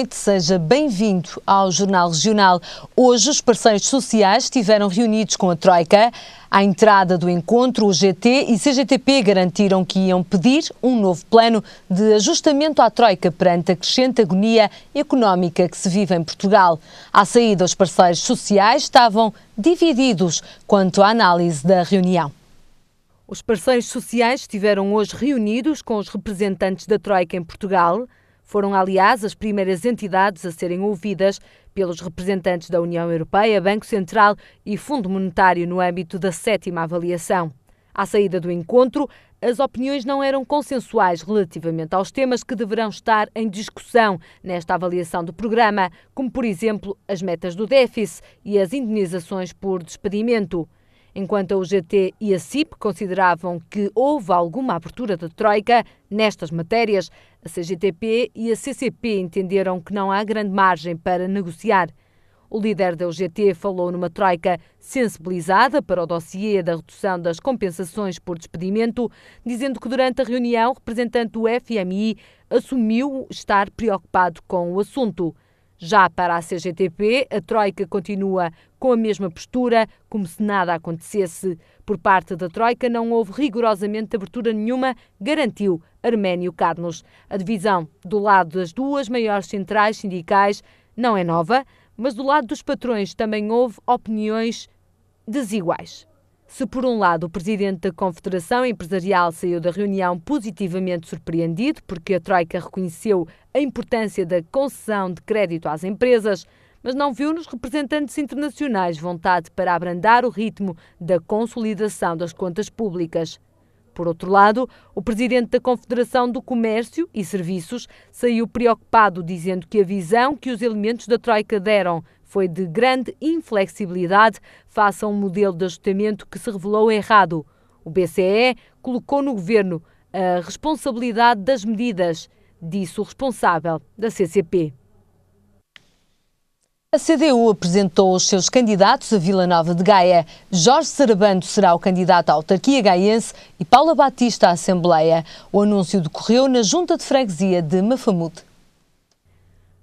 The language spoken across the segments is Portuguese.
Noite, seja bem-vindo ao Jornal Regional. Hoje, os parceiros sociais estiveram reunidos com a Troika. À entrada do encontro, o GT e CGTP garantiram que iam pedir um novo plano de ajustamento à Troika perante a crescente agonia económica que se vive em Portugal. À saída, os parceiros sociais estavam divididos quanto à análise da reunião. Os parceiros sociais estiveram hoje reunidos com os representantes da Troika em Portugal. Foram, aliás, as primeiras entidades a serem ouvidas pelos representantes da União Europeia, Banco Central e Fundo Monetário no âmbito da sétima avaliação. À saída do encontro, as opiniões não eram consensuais relativamente aos temas que deverão estar em discussão nesta avaliação do programa, como, por exemplo, as metas do déficit e as indenizações por despedimento. Enquanto a UGT e a CIP consideravam que houve alguma abertura da Troika nestas matérias, a CGTP e a CCP entenderam que não há grande margem para negociar. O líder da UGT falou numa troika sensibilizada para o dossiê da redução das compensações por despedimento, dizendo que durante a reunião o representante do FMI assumiu estar preocupado com o assunto. Já para a CGTP, a Troika continua com a mesma postura, como se nada acontecesse. Por parte da Troika, não houve rigorosamente abertura nenhuma, garantiu Arménio Carlos. A divisão do lado das duas maiores centrais sindicais não é nova, mas do lado dos patrões também houve opiniões desiguais. Se, por um lado, o presidente da Confederação Empresarial saiu da reunião positivamente surpreendido, porque a Troika reconheceu a importância da concessão de crédito às empresas, mas não viu nos representantes internacionais vontade para abrandar o ritmo da consolidação das contas públicas. Por outro lado, o presidente da Confederação do Comércio e Serviços saiu preocupado, dizendo que a visão que os elementos da Troika deram foi de grande inflexibilidade face a um modelo de ajustamento que se revelou errado. O BCE colocou no governo a responsabilidade das medidas, disse o responsável da CCP. A CDU apresentou os seus candidatos a Vila Nova de Gaia. Jorge Sarabando será o candidato à autarquia gaiense e Paula Batista à Assembleia. O anúncio decorreu na Junta de Freguesia de Mafamude.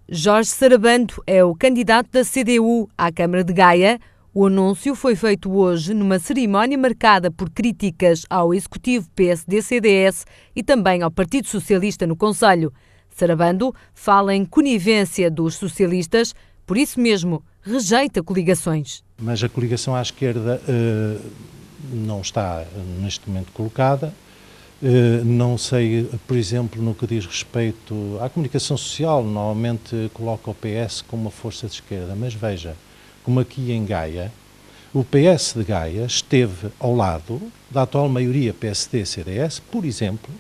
Jorge Sarabando é o candidato da CDU à Câmara de Gaia. O anúncio foi feito hoje numa cerimónia marcada por críticas ao executivo PSD-CDS e também ao Partido Socialista no Conselho. Sarabando fala em conivência dos socialistas, por isso mesmo rejeita coligações. Mas a coligação à esquerda uh, não está neste momento colocada eh, não sei, por exemplo, no que diz respeito à comunicação social, normalmente coloca o PS como uma força de esquerda, mas veja, como aqui em Gaia, o PS de Gaia esteve ao lado da atual maioria PSD-CDS, por exemplo,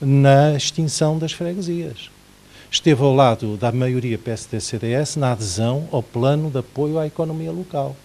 na extinção das freguesias. Esteve ao lado da maioria PSD-CDS na adesão ao plano de apoio à economia local.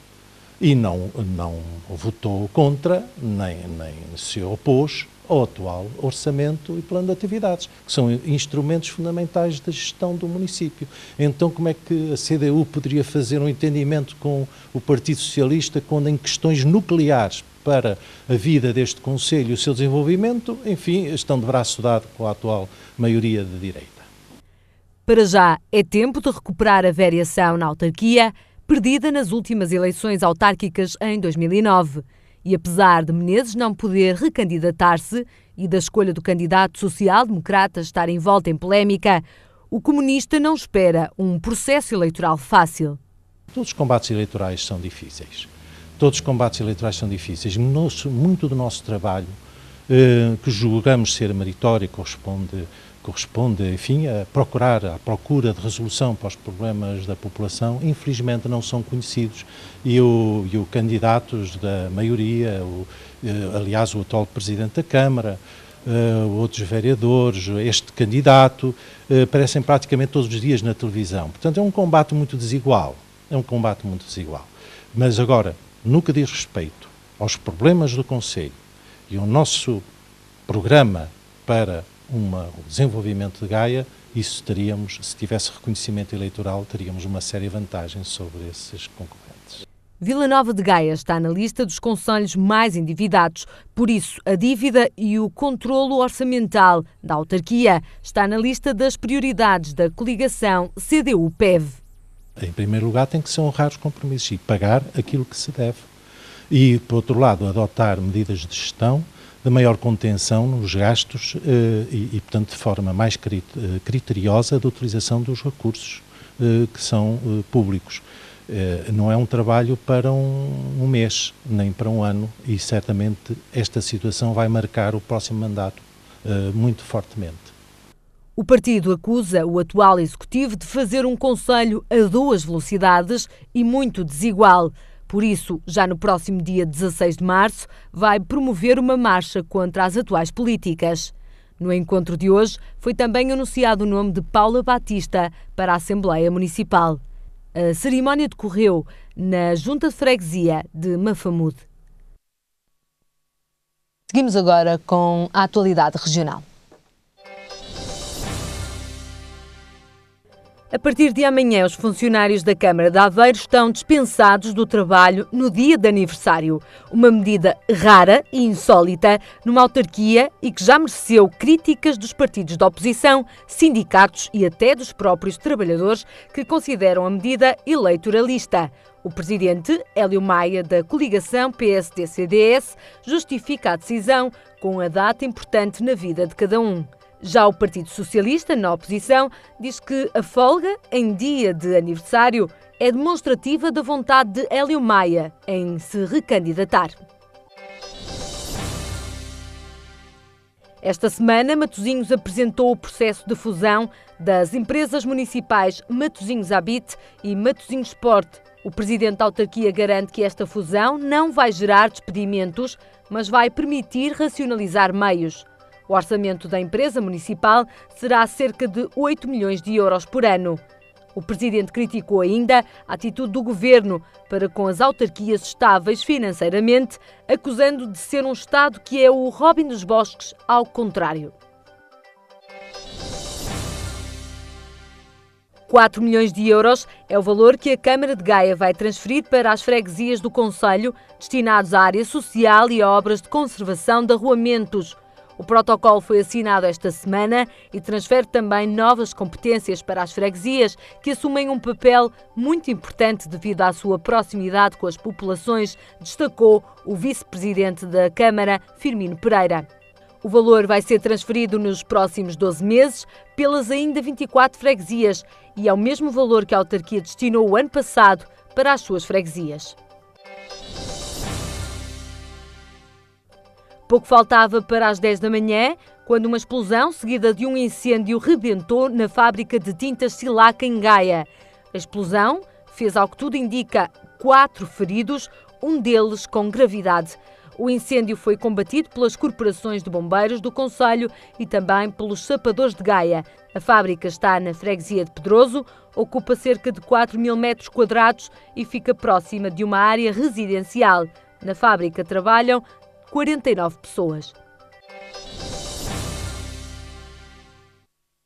E não, não votou contra, nem, nem se opôs ao atual orçamento e plano de atividades, que são instrumentos fundamentais da gestão do município. Então, como é que a CDU poderia fazer um entendimento com o Partido Socialista quando em questões nucleares para a vida deste Conselho e o seu desenvolvimento, enfim, estão de braço dado com a atual maioria de direita? Para já, é tempo de recuperar a variação na autarquia, perdida nas últimas eleições autárquicas em 2009. E apesar de Menezes não poder recandidatar-se e da escolha do candidato social-democrata estar em volta em polémica, o comunista não espera um processo eleitoral fácil. Todos os combates eleitorais são difíceis. Todos os combates eleitorais são difíceis. Muito do nosso trabalho, eh, que julgamos ser meritório, corresponde corresponde, enfim, a procurar, a procura de resolução para os problemas da população, infelizmente não são conhecidos e o, e o candidatos da maioria, o, eh, aliás o atual Presidente da Câmara, uh, outros vereadores, este candidato, uh, aparecem praticamente todos os dias na televisão. Portanto, é um combate muito desigual, é um combate muito desigual. Mas agora, no que diz respeito aos problemas do Conselho e ao nosso programa para uma, o desenvolvimento de Gaia, isso teríamos, se tivesse reconhecimento eleitoral, teríamos uma séria vantagem sobre esses concorrentes. Vila Nova de Gaia está na lista dos conselhos mais endividados. Por isso, a dívida e o controlo orçamental da autarquia está na lista das prioridades da coligação CDU-PEV. Em primeiro lugar, tem que ser honrar os compromissos e pagar aquilo que se deve. E, por outro lado, adotar medidas de gestão de maior contenção nos gastos eh, e, e, portanto, de forma mais eh, criteriosa da utilização dos recursos eh, que são públicos. Não é um trabalho para um, um, mês, nem para um ano, e certamente esta situação vai marcar o próximo mandato muito fortemente. O partido acusa o atual executivo de fazer um conselho a duas velocidades e muito desigual. Por isso, já no próximo dia 16 de março, vai promover uma marcha contra as atuais políticas. No encontro de hoje, foi também anunciado o nome de Paula Batista para a Assembleia Municipal. A cerimónia decorreu na Junta de Freguesia de Mafamude. Seguimos agora com a atualidade regional. A partir de amanhã, os funcionários da Câmara de Aveiro estão dispensados do trabalho no dia de aniversário. Uma medida rara e insólita numa autarquia e que já mereceu críticas dos partidos da oposição, sindicatos e até dos próprios trabalhadores que consideram a medida eleitoralista. O presidente, Hélio Maia, da coligação PSD-CDS, justifica a decisão com a data importante na vida de cada um. Já o Partido Socialista, na oposição, diz que a folga em dia de aniversário é demonstrativa da vontade de Hélio Maia em se recandidatar. Esta semana, Matosinhos apresentou o processo de fusão das empresas municipais Matosinhos Habite e Matosinhos Sport. O presidente da autarquia garante que esta fusão não vai gerar despedimentos, mas vai permitir racionalizar meios. O orçamento da empresa municipal será cerca de 8 milhões de euros por ano. O presidente criticou ainda a atitude do governo para com as autarquias estáveis financeiramente, acusando de ser um Estado que é o Robin dos Bosques, ao contrário. 4 milhões de euros é o valor que a Câmara de Gaia vai transferir para as freguesias do Conselho, destinados à área social e a obras de conservação de arruamentos. O protocolo foi assinado esta semana e transfere também novas competências para as freguesias, que assumem um papel muito importante devido à sua proximidade com as populações, destacou o vice-presidente da Câmara, Firmino Pereira. O valor vai ser transferido nos próximos 12 meses pelas ainda 24 freguesias e é o mesmo valor que a autarquia destinou o ano passado para as suas freguesias. Pouco faltava para as 10 da manhã, quando uma explosão seguida de um incêndio rebentou na fábrica de tintas Silaca em Gaia. A explosão fez, ao que tudo indica, quatro feridos, um deles com gravidade. O incêndio foi combatido pelas corporações de bombeiros do Conselho e também pelos sapadores de Gaia. A fábrica está na freguesia de Pedroso, ocupa cerca de 4 mil metros quadrados e fica próxima de uma área residencial. Na fábrica trabalham 49 pessoas.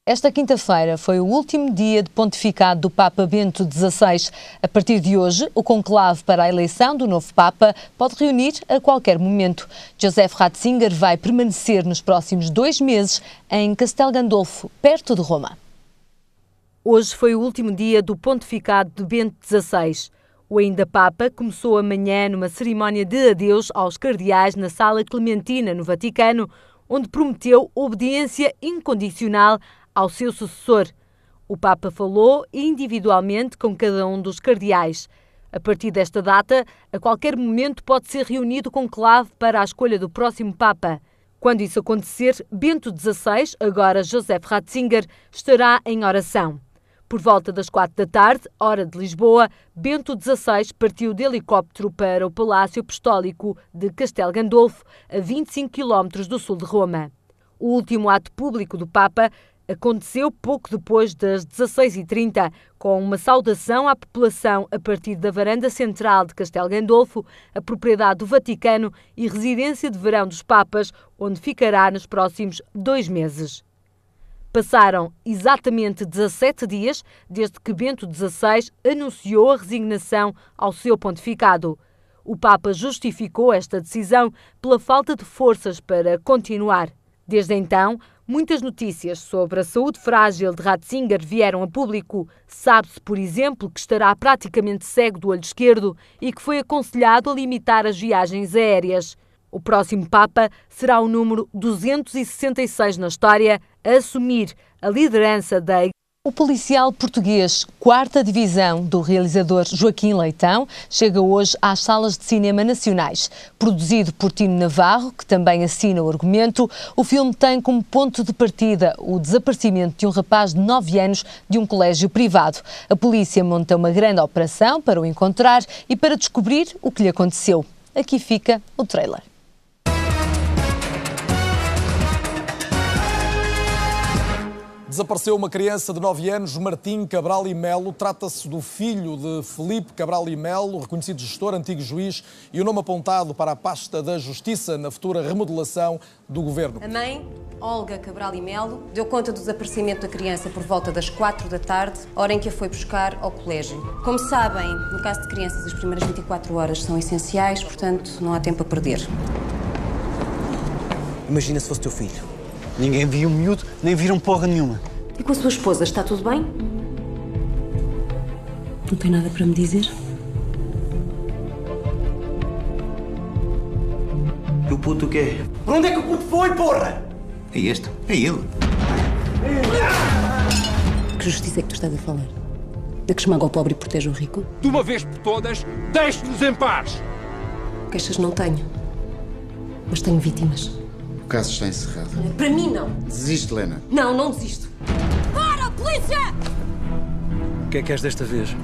Esta quinta-feira foi o último dia de pontificado do Papa Bento XVI. A partir de hoje, o conclave para a eleição do novo Papa pode reunir a qualquer momento. Joseph Ratzinger vai permanecer nos próximos dois meses em Castel Gandolfo, perto de Roma. Hoje foi o último dia do pontificado de Bento XVI. O ainda Papa começou amanhã numa cerimónia de adeus aos cardeais na Sala Clementina, no Vaticano, onde prometeu obediência incondicional ao seu sucessor. O Papa falou individualmente com cada um dos cardeais. A partir desta data, a qualquer momento pode ser reunido com clave para a escolha do próximo Papa. Quando isso acontecer, Bento XVI, agora Joseph Ratzinger, estará em oração. Por volta das quatro da tarde, hora de Lisboa, Bento XVI partiu de helicóptero para o Palácio Apostólico de Castel Gandolfo, a 25 quilómetros do sul de Roma. O último ato público do Papa aconteceu pouco depois das 16h30, com uma saudação à população a partir da varanda central de Castel Gandolfo, a propriedade do Vaticano e residência de verão dos Papas, onde ficará nos próximos dois meses. Passaram exatamente 17 dias desde que Bento XVI anunciou a resignação ao seu pontificado. O Papa justificou esta decisão pela falta de forças para continuar. Desde então, muitas notícias sobre a saúde frágil de Ratzinger vieram a público. Sabe-se, por exemplo, que estará praticamente cego do olho esquerdo e que foi aconselhado a limitar as viagens aéreas. O próximo Papa será o número 266 na história a assumir a liderança da o policial português, quarta divisão do realizador Joaquim Leitão, chega hoje às salas de cinema nacionais. Produzido por Tino Navarro, que também assina o argumento, o filme tem como ponto de partida o desaparecimento de um rapaz de 9 anos de um colégio privado. A polícia monta uma grande operação para o encontrar e para descobrir o que lhe aconteceu. Aqui fica o trailer. Desapareceu uma criança de 9 anos, Martim Cabral e Melo. Trata-se do filho de Felipe Cabral e Melo, reconhecido gestor, antigo juiz, e o nome apontado para a pasta da Justiça na futura remodelação do governo. A mãe, Olga Cabral e Melo, deu conta do desaparecimento da criança por volta das 4 da tarde, hora em que a foi buscar ao colégio. Como sabem, no caso de crianças, as primeiras 24 horas são essenciais, portanto, não há tempo a perder. Imagina se fosse teu filho. Ninguém viu um miúdo, nem viram porra nenhuma. E com a sua esposa, está tudo bem? Não tem nada para me dizer? E o puto o quê? Para onde é que o puto foi, porra? É este? É ele. Que justiça é que tu estás a falar? Da que esmaga o pobre e protege o rico? De uma vez por todas, deixe-nos em paz! Queixas não tenho. Mas tenho vítimas. O caso está encerrado. Para mim, não. Desiste, Lena. Não, não desisto. Para, polícia! O que é que és desta vez?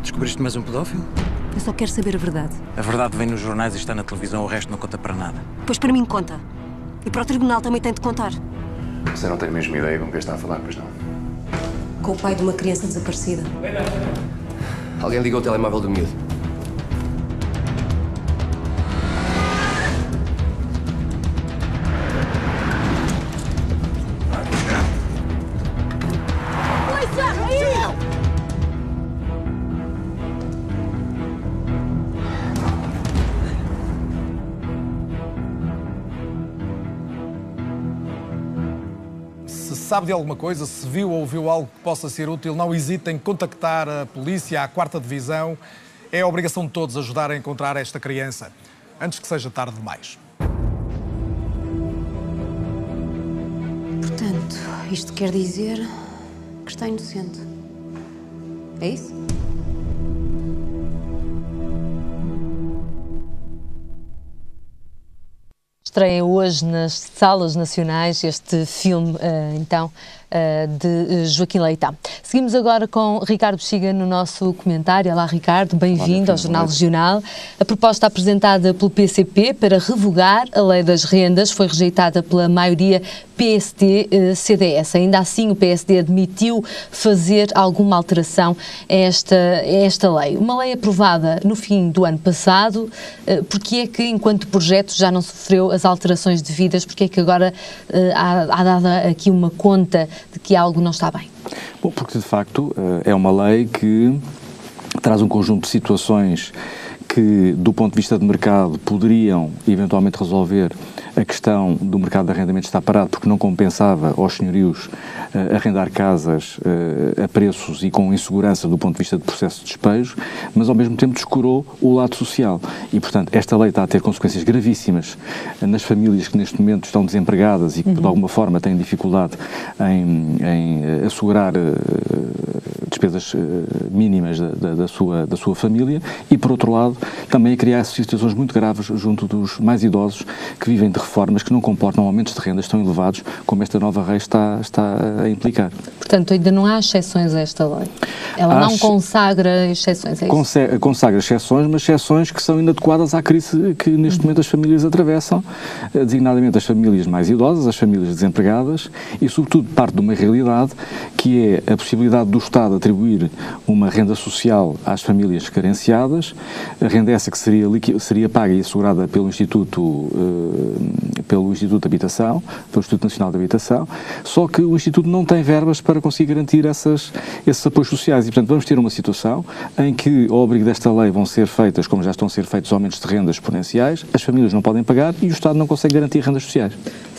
Descobriste mais um pedófilo? Eu só quero saber a verdade. A verdade vem nos jornais e está na televisão, o resto não conta para nada. Pois para mim conta. E para o tribunal também tem de contar. Você não tem a mesma ideia com quem está a falar, pois não? Com o pai de uma criança desaparecida. Alguém ligou o telemóvel do miúdo. Sabe de alguma coisa, se viu ou ouviu algo que possa ser útil, não hesite em contactar a polícia, a quarta divisão. É a obrigação de todos ajudar a encontrar esta criança, antes que seja tarde demais. Portanto, isto quer dizer que está inocente. É isso? Estreia hoje nas salas nacionais este filme, eh, então, de Joaquim Leitão. Seguimos agora com Ricardo Bexiga no nosso comentário. Olá, Ricardo, bem-vindo ao Jornal Regional. A proposta apresentada pelo PCP para revogar a lei das rendas foi rejeitada pela maioria PSD-CDS. Eh, Ainda assim, o PSD admitiu fazer alguma alteração a esta, a esta lei. Uma lei aprovada no fim do ano passado, porque é que, enquanto projeto, já não sofreu as alterações devidas? Porque é que agora há, há dado aqui uma conta de que algo não está bem? Bom, porque de facto é uma lei que traz um conjunto de situações que, do ponto de vista de mercado, poderiam eventualmente resolver a questão do mercado de arrendamento está parado porque não compensava aos senhorios uh, arrendar casas uh, a preços e com insegurança do ponto de vista de processo de despejo, mas ao mesmo tempo descurou o lado social. E, portanto, esta lei está a ter consequências gravíssimas uh, nas famílias que neste momento estão desempregadas e que, uhum. de alguma forma, têm dificuldade em, em assegurar despesas mínimas da, da, da, sua, da sua família e, por outro lado, também a criar situações muito graves junto dos mais idosos que vivem de reformas que não comportam aumentos de rendas tão elevados como esta nova lei está, está a implicar. Portanto, ainda não há exceções a esta lei. Ela não consagra exceções, é isso? Consagra exceções, mas exceções que são inadequadas à crise que neste momento as famílias atravessam, eh, designadamente as famílias mais idosas, as famílias desempregadas e, sobretudo, parte de uma realidade que é a possibilidade do Estado atribuir uma renda social às famílias carenciadas, a renda essa que seria, seria paga e assegurada pelo Instituto, uh, pelo Instituto de Habitação, pelo Instituto Nacional de Habitação, só que o Instituto não tem verbas para conseguir garantir essas, esses apoios sociais e, portanto, vamos ter uma situação em que, ao abrigo desta lei, vão ser feitas, como já estão a ser feitos, aumentos de rendas exponenciais, as famílias não podem pagar e o Estado não consegue garantir rendas sociais.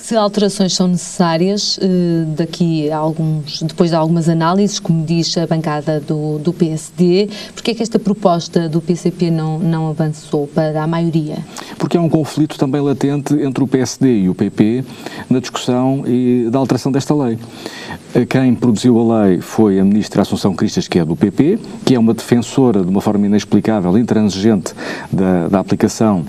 Se alterações são necessárias, eh, daqui a alguns, depois de algumas análises, como diz a bancada do, do PSD, porque é que esta proposta do PCP não, não avançou para a maioria? Porque há um conflito também latente entre o PSD e o PP na discussão e da alteração desta lei. Quem produziu a lei foi a ministra Assunção Cristas, que é do PP, que é uma defensora de uma forma inexplicável, intransigente da, da aplicação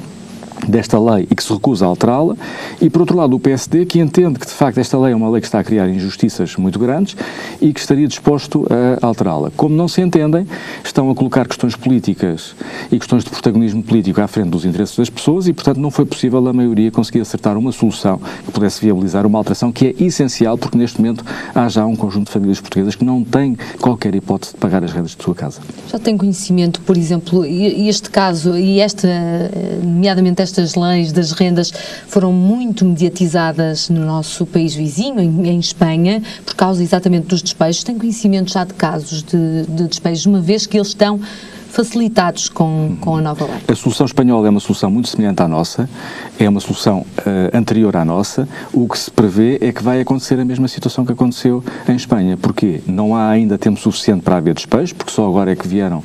desta lei e que se recusa a alterá-la, e por outro lado o PSD que entende que de facto esta lei é uma lei que está a criar injustiças muito grandes e que estaria disposto a alterá-la. Como não se entendem, estão a colocar questões políticas e questões de protagonismo político à frente dos interesses das pessoas e portanto não foi possível a maioria conseguir acertar uma solução que pudesse viabilizar uma alteração que é essencial porque neste momento há já um conjunto de famílias portuguesas que não têm qualquer hipótese de pagar as rendas de sua casa. Já tem conhecimento, por exemplo, este caso e esta, nomeadamente estas leis das rendas foram muito mediatizadas no nosso país vizinho, em, em Espanha, por causa exatamente dos despejos. Tem conhecimento já de casos de, de despejos, uma vez que eles estão facilitados com, com a nova lei? A solução espanhola é uma solução muito semelhante à nossa, é uma solução uh, anterior à nossa. O que se prevê é que vai acontecer a mesma situação que aconteceu em Espanha. Porquê? Não há ainda tempo suficiente para haver despejo, porque só agora é que vieram,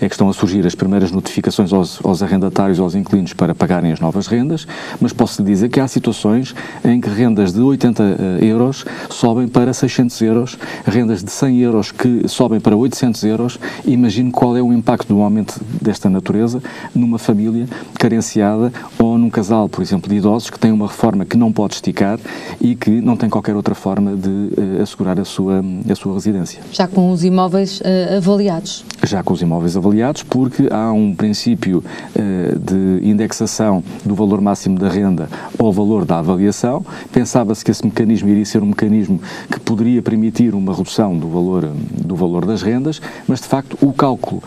é que estão a surgir as primeiras notificações aos, aos arrendatários, aos inquilinos para pagarem as novas rendas, mas posso lhe dizer que há situações em que rendas de 80 uh, euros sobem para 600 euros, rendas de 100 euros que sobem para 800 euros. Imagino qual é o impacto de um aumento desta natureza numa família carenciada ou num casal, por exemplo, de idosos que tem uma reforma que não pode esticar e que não tem qualquer outra forma de uh, assegurar a sua, a sua residência. Já com os imóveis uh, avaliados? Já com os imóveis avaliados, porque há um princípio uh, de indexação do valor máximo da renda ao valor da avaliação. Pensava-se que esse mecanismo iria ser um mecanismo que poderia permitir uma redução do valor, do valor das rendas, mas de facto o cálculo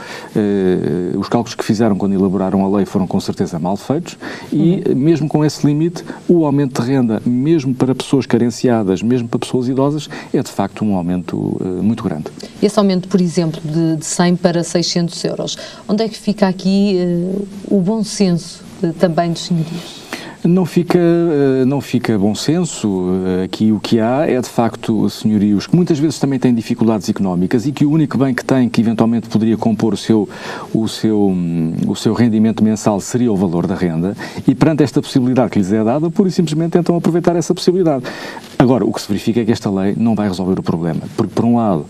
os cálculos que fizeram quando elaboraram a lei foram com certeza mal feitos e, uhum. mesmo com esse limite, o aumento de renda, mesmo para pessoas carenciadas, mesmo para pessoas idosas, é de facto um aumento uh, muito grande. Esse aumento, por exemplo, de, de 100 para 600 euros, onde é que fica aqui uh, o bom senso também dos senhorios? Não fica, eh, não fica bom senso. Eh, aqui o que há é, de facto, senhorios que muitas vezes também têm dificuldades económicas e que o único bem que têm, que eventualmente poderia compor o seu, o seu, o seu rendimento mensal, seria o valor da renda. E perante esta possibilidade que lhes é dada, pura e simplesmente tentam aproveitar essa possibilidade. Agora, o que se verifica é que esta lei não vai resolver o problema. Porque, por um lado,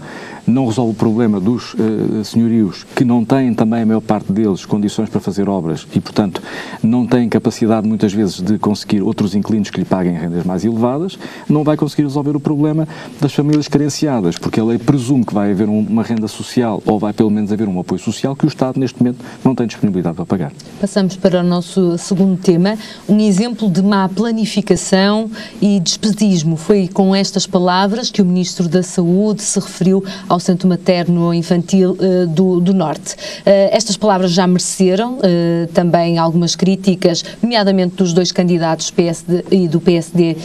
não resolve o problema dos uh, senhorios que não têm também, a maior parte deles, condições para fazer obras e, portanto, não têm capacidade muitas vezes de conseguir outros inquilinos que lhe paguem rendas mais elevadas, não vai conseguir resolver o problema das famílias carenciadas, porque a lei presume que vai haver um, uma renda social ou vai pelo menos haver um apoio social que o Estado, neste momento, não tem disponibilidade para pagar. Passamos para o nosso segundo tema, um exemplo de má planificação e despedismo. Foi com estas palavras que o Ministro da Saúde se referiu ao Centro Materno Infantil uh, do, do, Norte. Uh, estas palavras já mereceram uh, também algumas críticas, nomeadamente dos dois candidatos PSD e do PSD,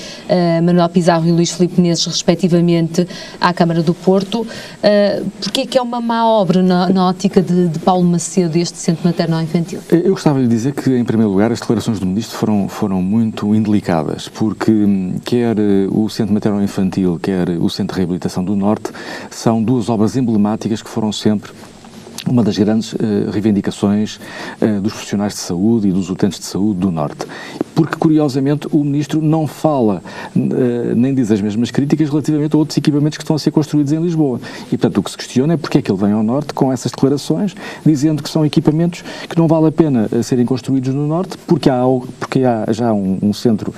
Manuel Pizarro e Luís Filipe Menezes, respectivamente, à Câmara do Porto. Uh, porque é que é uma má obra na, na ótica de, de, Paulo Macedo, este Centro Materno Infantil? Eu gostava de dizer que, em primeiro lugar, as declarações do Ministro foram, foram muito indelicadas, porque hum, quer o Centro Materno Infantil, quer o Centro de Reabilitação do Norte, são duas obras emblemáticas que foram sempre uma das grandes uh, reivindicações uh, dos profissionais de saúde e dos utentes de saúde do Norte. Porque, curiosamente, o Ministro não fala, uh, nem diz as mesmas críticas relativamente a outros equipamentos que estão a ser construídos em Lisboa. E, portanto, o que se questiona é porque é que ele vem ao Norte com essas declarações, dizendo que são equipamentos que não vale a pena serem construídos no Norte, porque há, porque há já um, um centro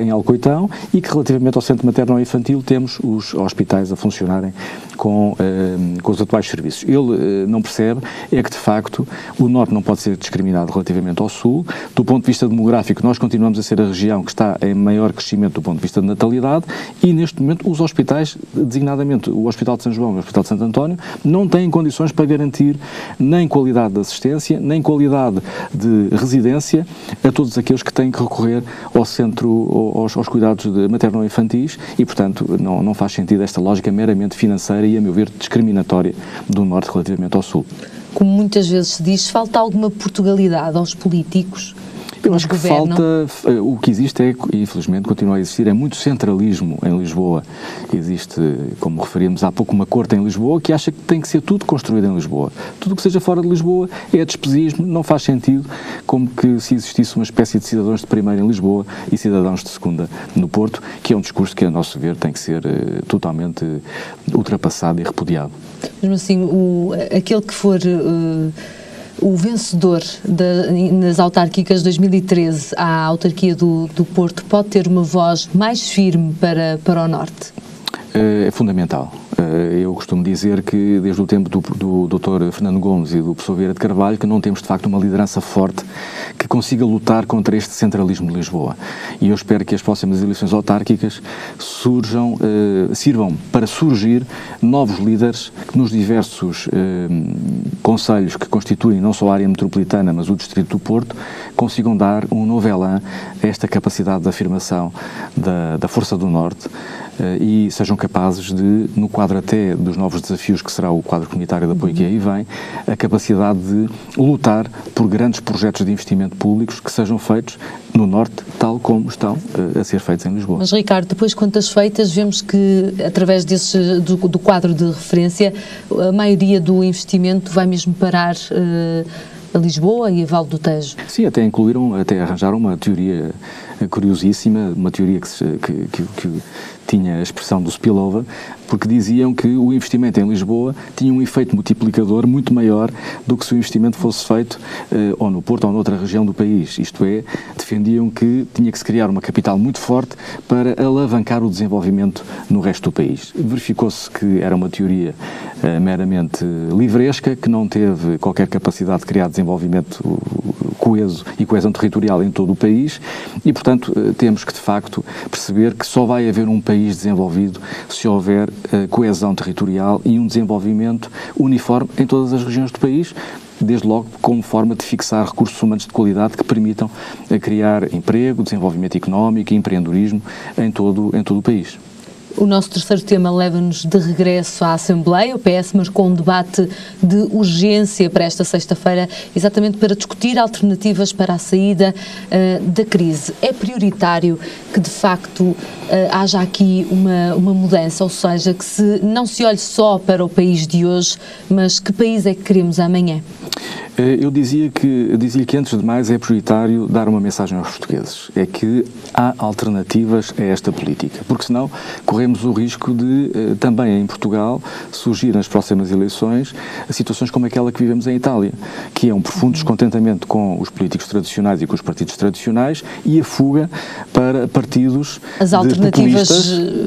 em Alcoitão e que, relativamente ao centro materno-infantil, temos os hospitais a funcionarem com, uh, com os atuais serviços. Ele uh, não percebe é que, de facto, o Norte não pode ser discriminado relativamente ao Sul. Do ponto de vista demográfico, nós continuamos a ser a região que está em maior crescimento do ponto de vista de natalidade e, neste momento, os hospitais, designadamente o Hospital de São João e o Hospital de Santo António, não têm condições para garantir nem qualidade de assistência, nem qualidade de residência a todos aqueles que têm que recorrer ao centro, aos, aos cuidados materno-infantis e, portanto, não, não faz sentido esta lógica meramente financeira a meu ver, discriminatória do Norte relativamente ao Sul. Como muitas vezes se diz, falta alguma Portugalidade aos políticos eu acho que falta, eh, o que existe é, infelizmente continua a existir, é muito centralismo em Lisboa. Existe, como referimos há pouco, uma corte em Lisboa que acha que tem que ser tudo construído em Lisboa. Tudo que seja fora de Lisboa é despesismo, não faz sentido, como que se existisse uma espécie de cidadãos de primeira em Lisboa e cidadãos de segunda no Porto, que é um discurso que, a nosso ver, tem que ser uh, totalmente ultrapassado e repudiado. Mesmo assim, o, aquele que for... Uh o vencedor da, nas autárquicas 2013 à autarquia do, do Porto pode ter uma voz mais firme para, para o Norte? É, é fundamental. Eh, eu costumo dizer que, desde o tempo do, do Dr. Fernando Gomes e do professor Vieira de Carvalho, que não temos, de facto, uma liderança forte que consiga lutar contra este centralismo de Lisboa. E eu espero que as próximas eleições autárquicas surjam, eh, sirvam para surgir novos líderes nos diversos eh, conselhos que constituem não só a área metropolitana, mas o Distrito do Porto, consigam dar um novo elan a esta capacidade de afirmação da, da Força do Norte e sejam capazes de, no quadro até dos novos desafios que será o quadro comunitário de apoio que aí vem, a capacidade de lutar por grandes projetos de investimento públicos que sejam feitos no Norte, tal como estão uh, a ser feitos em Lisboa. Mas, Ricardo, depois quantas feitas, vemos que, através desse, do, do quadro de referência, a maioria do investimento vai mesmo parar... Uh, a Lisboa e a Val do Tejo. Sim, até incluíram, até arranjaram uma teoria curiosíssima, uma teoria que, que, que tinha a expressão do spillover, porque diziam que o investimento em Lisboa tinha um efeito multiplicador muito maior do que se o investimento fosse feito eh, ou no Porto ou noutra região do país. Isto é, defendiam que tinha que se criar uma capital muito forte para alavancar o desenvolvimento no resto do país. Verificou-se que era uma teoria eh, meramente livresca, que não teve qualquer capacidade de criar desenvolvimento coeso e coesão territorial em todo o país e, portanto, eh, temos que, de facto, perceber que só vai haver um país desenvolvido se houver uh, coesão territorial e um desenvolvimento uniforme em todas as regiões do país, desde logo como forma de fixar recursos humanos de qualidade que permitam uh, criar emprego, desenvolvimento económico e empreendedorismo em todo, em todo o país. O nosso terceiro tema leva-nos de regresso à Assembleia. O PS marcou um debate de urgência para esta sexta-feira, exatamente para discutir alternativas para a saída uh, da crise. É prioritário que, de facto, uh, haja aqui uma, uma mudança, ou seja, que se, não se olhe só para o país de hoje, mas que país é que queremos amanhã? Eh, eu dizia que dizia que antes de mais é prioritário dar uma mensagem aos portugueses, é que há alternativas a esta política, porque senão corremos o risco de eh, também em Portugal surgir nas próximas eleições situações como aquela que vivemos em Itália, que é um profundo descontentamento com os políticos tradicionais e com os partidos tradicionais e a fuga para partidos As alternativas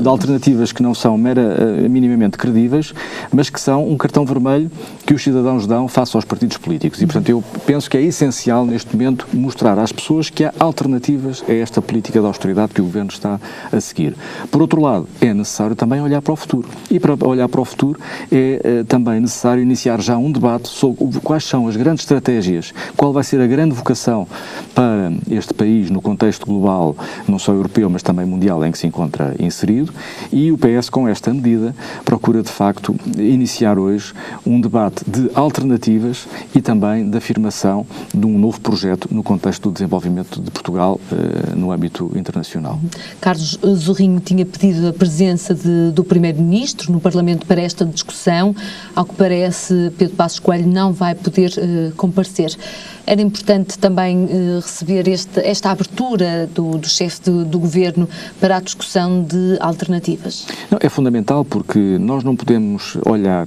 de alternativas que não são mera, eh, minimamente credíveis, mas que são um cartão vermelho que os cidadãos dão face aos partidos políticos e, portanto, eu penso que é essencial neste momento mostrar às pessoas que há alternativas a esta política de austeridade que o Governo está a seguir. Por outro lado, é necessário também olhar para o futuro. E para olhar para o futuro é eh, também necessário iniciar já um debate sobre quais são as grandes estratégias, qual vai ser a grande vocação para este país no contexto global, não só europeu, mas também mundial em que se encontra inserido. E o PS, com esta medida, procura de facto iniciar hoje um debate de alternativas e também também da afirmação de um novo projeto no contexto do desenvolvimento de Portugal uh, no âmbito internacional. Carlos Zorrinho tinha pedido a presença de, do Primeiro-Ministro no Parlamento para esta discussão. Ao que parece, Pedro Passos Coelho não vai poder uh, comparecer. Era importante também uh, receber este, esta abertura do, do chefe do, do, Governo para a discussão de alternativas. Não, é fundamental porque nós não podemos olhar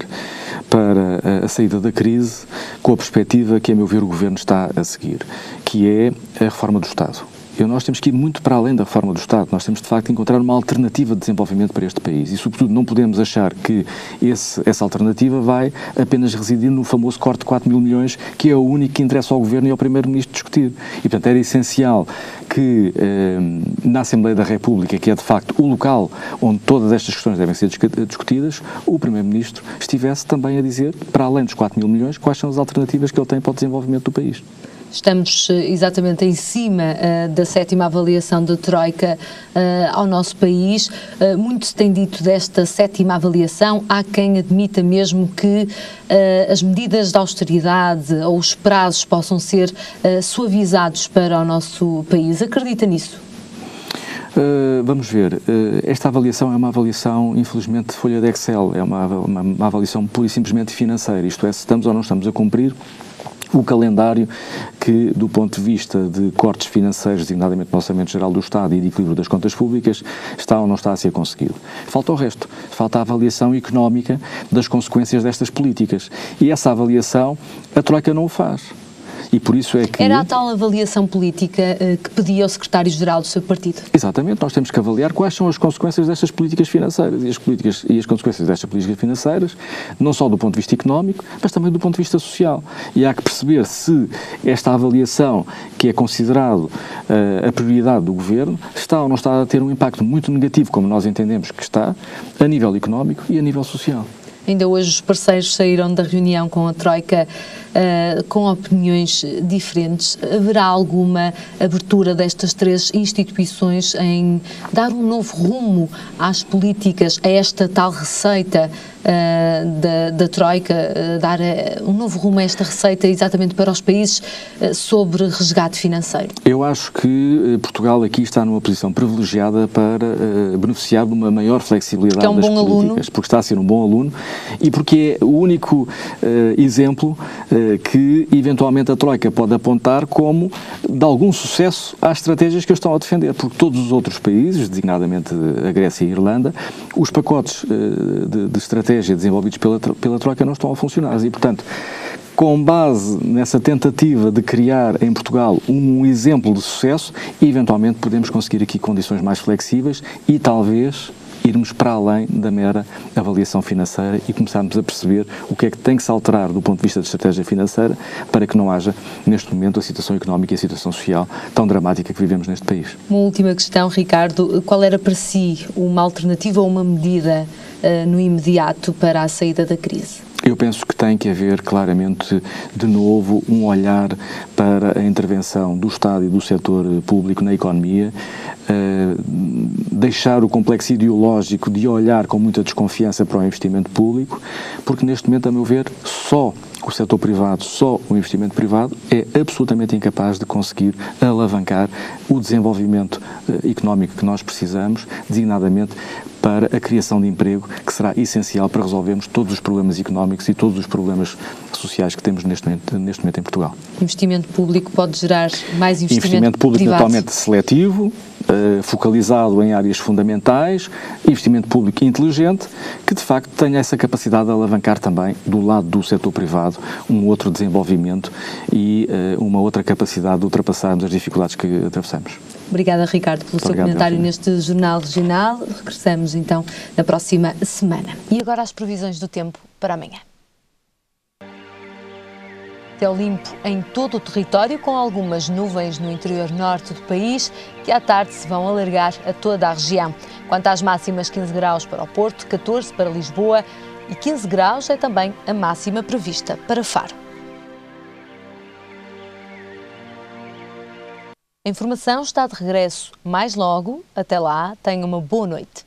para a, a saída da crise com a perspectiva que, a meu ver, o Governo está a seguir, que é a reforma do Estado E nós temos que ir muito para além da reforma do Estado. Nós temos, de facto, que encontrar uma alternativa de desenvolvimento para este país. E, sobretudo, não podemos achar que esse, essa alternativa vai apenas residir no famoso corte de 4 mil milhões, que é o único que interessa ao Governo e ao Primeiro-Ministro discutir. E, portanto, era essencial que eh, na Assembleia da República, que é de facto o local onde todas estas questões devem ser discutidas, o Primeiro-Ministro estivesse também a dizer, para além dos 4 mil milhões, quais são as alternativas que ele tem para o desenvolvimento do país. Estamos eh, exatamente em cima uh, da sétima avaliação da Troika uh, ao nosso país. Muito se tem dito desta sétima avaliação. Há quem admita mesmo que as medidas de austeridade ou os prazos possam ser suavizados para o nosso país. Acredita nisso? Uh, vamos ver, uh, esta avaliação é uma avaliação, infelizmente, de folha de Excel, é uma, uma, uma avaliação pura e simplesmente financeira, isto é, se estamos ou não estamos a cumprir o calendário que, do ponto de vista de cortes financeiros, designadamente no Orçamento Geral do Estado e de equilíbrio das contas públicas, está ou não está a ser conseguido. Falta o resto. Falta a avaliação económica das consequências destas políticas. E essa avaliação a Troika não o faz. E por isso é que... Era a tal avaliação política uh, que pedia ao secretário-geral do seu partido. Exatamente, nós temos que avaliar quais são as consequências destas políticas financeiras e as, políticas, e as consequências destas políticas financeiras, não só do ponto de vista económico, mas também do ponto de vista social. E há que perceber se esta avaliação, que é considerado uh, a prioridade do governo, está ou não está a ter um impacto muito negativo, como nós entendemos que está, a nível económico e a nível social. Ainda hoje os parceiros saíram da reunião com a Troika uh, com opiniões diferentes. Haverá alguma abertura destas três instituições em dar um novo rumo às políticas, a esta tal receita uh, da, da, Troika, uh, dar um novo rumo a esta receita exatamente para os países sobre resgate financeiro? Eu acho que Portugal aqui está numa posição privilegiada para beneficiar de uma maior flexibilidade porque é um das bom políticas, aluno. porque está a ser um bom aluno e porque é o único exemplo que eventualmente a Troika pode apontar como de algum sucesso às estratégias que eles estão a defender, porque todos os outros países, designadamente a Grécia e a Irlanda, os pacotes eh, de, de estratégia desenvolvidos pela, pela Troika não estão a funcionar. E, portanto, com base nessa tentativa de criar em Portugal um exemplo de sucesso, eventualmente podemos conseguir aqui condições mais flexíveis e talvez irmos para além da mera avaliação financeira e começarmos a perceber o que é que tem que se alterar do ponto de vista de estratégia financeira para que não haja, neste momento, a situação económica e a situação social tão dramática que vivemos neste país. Uma última questão, Ricardo. Qual era para si uma alternativa ou uma medida no imediato para a saída da crise? Eu penso que tem que haver claramente, de novo, um olhar para a intervenção do Estado e do setor público na economia, uh, deixar o complexo ideológico de olhar com muita desconfiança para o investimento público, porque neste momento, a meu ver, só o setor privado, só o investimento privado, é absolutamente incapaz de conseguir alavancar o desenvolvimento uh, económico que nós precisamos, designadamente para a criação de emprego, que será essencial para resolvermos todos os problemas económicos e todos os problemas sociais que temos neste momento, neste momento em Portugal. Investimento público pode gerar mais investimento, investimento público privado. totalmente seletivo, uh, focalizado em áreas fundamentais, investimento público inteligente, que de facto tenha essa capacidade de alavancar também, do lado do setor privado, um outro desenvolvimento e uh, uma outra capacidade de ultrapassarmos as dificuldades que atravessamos. Obrigada, Ricardo, pelo Muito seu obrigado, comentário neste Jornal Regional. Regressamos então na próxima semana. E agora as previsões do tempo para amanhã. Céu limpo em todo o território, com algumas nuvens no interior norte do país, que à tarde se vão alargar a toda a região. Quanto às máximas, 15 graus para o Porto, 14 para Lisboa e 15 graus é também a máxima prevista para Faro. A informação está de regresso mais logo. Até lá, tenha uma boa noite.